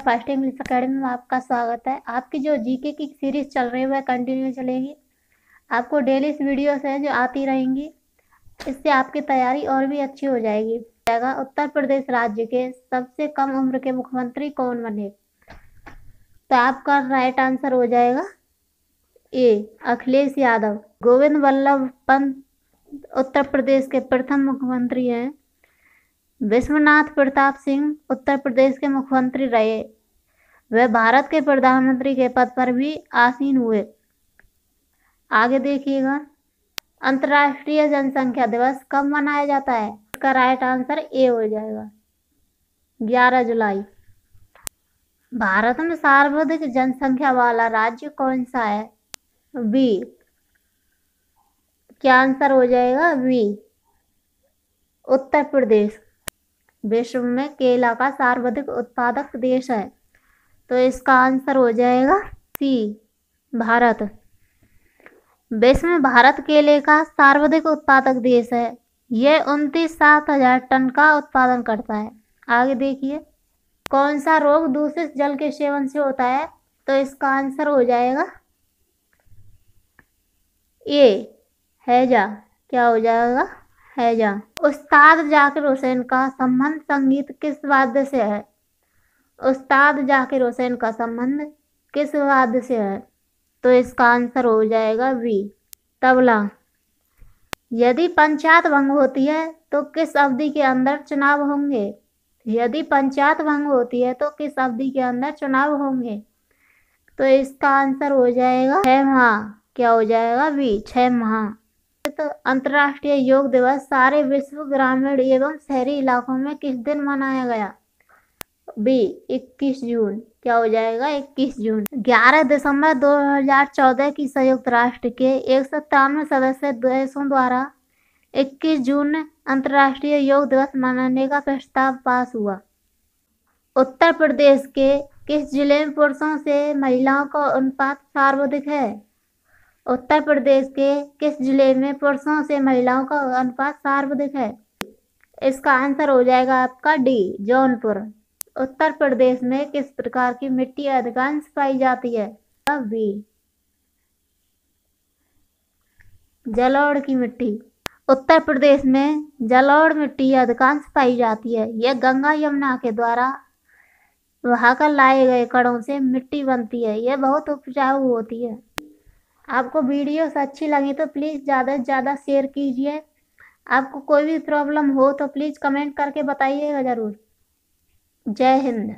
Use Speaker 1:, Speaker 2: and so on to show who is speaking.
Speaker 1: First English academy में आपका स्वागत है। आपकी जो जीके की सीरीज़ चल रही है, वह कंटिन्यू चलेगी। आपको डेली वीडियोस है जो आती रहेंगी। इससे आपकी तैयारी और भी अच्छी हो जाएगी। जाएगा उत्तर प्रदेश राज्य के सबसे कम उम्र के मुख्यमंत्री कौन बने? तो आपका राइट आंसर हो जाएगा ए, अखिलेश यादव। गोविंद वल्लभ पंत उत्तर प्रदेश के प्रथम मुख्यमंत्री हैं। विश्वनाथ प्रताप सिंह उत्तर प्रदेश के मुख्यमंत्री रहे। वह भारत के प्रधानमंत्री के पद पर भी आसीन हुए। आगे देखिएगा, अंतर्राष्ट्रीय जनसंख्या दिवस कब मनाया जाता है? इसका राइट आंसर ए हो जाएगा 11 जुलाई। भारत में सर्वाधिक जनसंख्या वाला राज्य कौन सा है? बी क्या आंसर हो जाएगा? बी उत्तर प्रदेश। विश्व में केला का सर्वाधिक उत्पादक देश है। तो इसका आंसर हो जाएगा सी, भारत। विश्व में भारत केले का सर्वाधिक उत्पादक देश है। यह उनतीस सात हज़ार टन का उत्पादन करता है। आगे देखिए, कौन सा रोग दूषित जल के सेवन से होता है? तो इसका आंसर हो जाएगा ए, हैजा। क्या हो जाएगा? हैजा उस्ताद जाकिर हुसैन का संबंध संगीत किस वाद्य से है? उस्ताद जाकिर हुसैन का संबंध किस वाद्य से है? तो इसका आंसर हो जाएगा वी तबला। यदि पंचायत भंग होती है तो किस अवधि के अंदर चुनाव होंगे? यदि पंचायत भंग होती है तो किस अवधि के अंदर चुनाव होंगे? तो इसका आंसर हो जाएगा छह माह। क्या हो जाएगा वी छह माह। अंतर्राष्ट्रीय योग दिवस सारे विश्व ग्रामीण एवं शहरी इलाकों में किस दिन मनाया गया? B 21 June. क्या हो जाएगा 21 जून? 11 दिसंबर 2014 की संयुक्त राष्ट्र के एक सदस्य देशों द्वारा 21 जून अंतर्राष्ट्रीय योग दिवस मनाने का प्रस्ताव पास हुआ। उत्तर प्रदेश के किस ज़िले में पुरुषों से महिलाओं का अनुपात सर्वाधिक है? उत्तर प्रदेश के किस ज़िले में पुरुषों से महिलाओं का अनुपात सर्वाधिक है? इसका आंसर हो जाएगा आपका डी, जौनपुर। उत्तर प्रदेश में किस प्रकार की मिट्टी अधिकांश पाई जाती है? बी जलोढ़ की मिट्टी। उत्तर प्रदेश में जलोढ़ मिट्टी अधिकांश पाई जाती है। यह गंगा यमुना के द्वारा वहाकर लाए गए कड़ों से मिट्टी बनती है। यह बहुत उपजाऊ होती है। आपको वीडियोस अच्छी लगी तो प्लीज़ ज़्यादा से ज़्यादा शेयर कीजिए। आपको कोई भी प्रॉब्लम हो तो प्लीज़ कमेंट करके बताइएगा ज़रूर। जय हिंद।